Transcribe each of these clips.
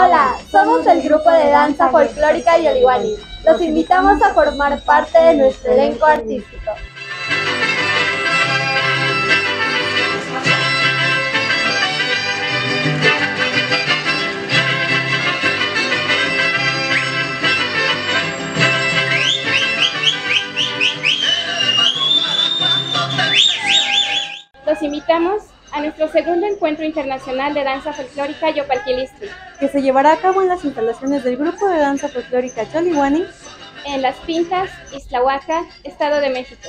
Hola, somos el grupo de danza folclórica Yoliwani. Los invitamos a formar parte de nuestro elenco artístico. Los invitamos a nuestro segundo encuentro internacional de danza folclórica Yopalquilistri, que se llevará a cabo en las instalaciones del grupo de danza folclórica Choliwani en Las Pintas, Islahuaca, Estado de México.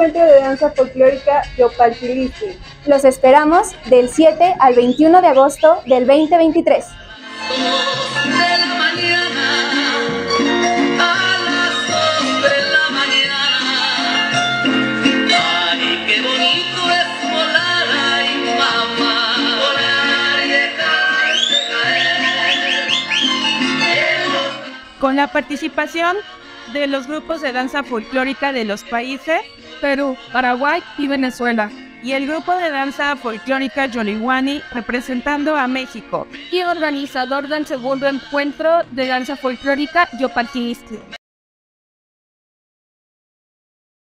Encuentro de danza folclórica Yopalquilistri. Los esperamos del 7 al 21 de agosto del 2023. con la participación de los grupos de danza folclórica de los países Perú, Paraguay y Venezuela, y el grupo de danza folclórica Yoliwani representando a México, y organizador del segundo encuentro de danza folclórica Yopatinistli.